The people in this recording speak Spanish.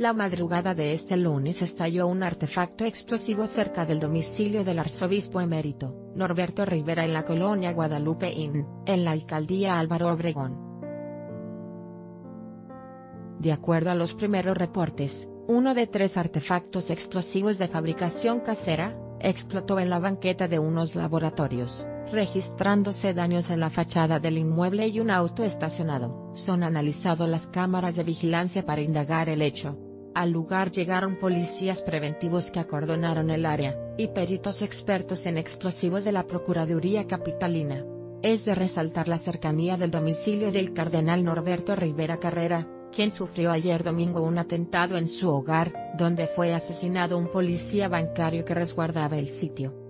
La madrugada de este lunes estalló un artefacto explosivo cerca del domicilio del arzobispo emérito, Norberto Rivera en la colonia Guadalupe Inn, en la alcaldía Álvaro Obregón. De acuerdo a los primeros reportes, uno de tres artefactos explosivos de fabricación casera, explotó en la banqueta de unos laboratorios, registrándose daños en la fachada del inmueble y un auto estacionado. Son analizados las cámaras de vigilancia para indagar el hecho. Al lugar llegaron policías preventivos que acordonaron el área, y peritos expertos en explosivos de la Procuraduría Capitalina. Es de resaltar la cercanía del domicilio del cardenal Norberto Rivera Carrera, quien sufrió ayer domingo un atentado en su hogar, donde fue asesinado un policía bancario que resguardaba el sitio.